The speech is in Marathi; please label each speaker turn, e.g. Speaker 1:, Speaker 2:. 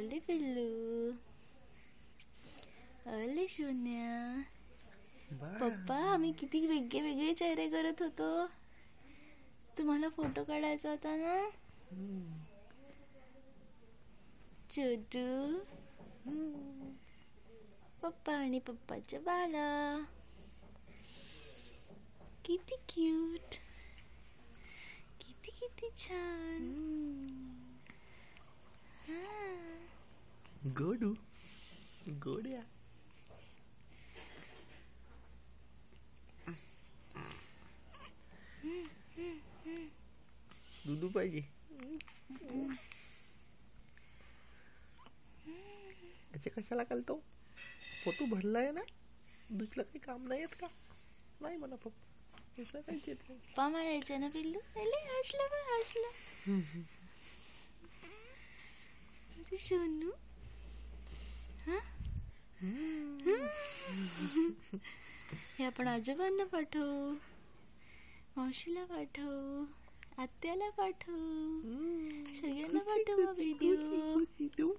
Speaker 1: ओले पिल्लू ओले सोन्या पप्पा आम्ही किती वेगळे वेगळे चेहरे करत होतो. तुम्हाला फोटो काढायचा होता ना? छोटू. पप्पा आणि पप्पाच्या बाला. किती क्यूट किती किती छान.
Speaker 2: गोडू गोड्या दुधू पाहिजे याचे कशाला घालतो फोटो भरलाय ना दुसरं काही काम नाही येत का नाही म्हणा पप्पा दुसरं काहीच येत नाही
Speaker 1: पप्पा म्हणायचे ना पिल्लू अरे हसलं बा हसलं अरे सोनू हा हे आपण आजोबांना पाठवू मावशीला पाठवू आत्याला पाठवू सगळ्यांना पाठवू व्हिडिओ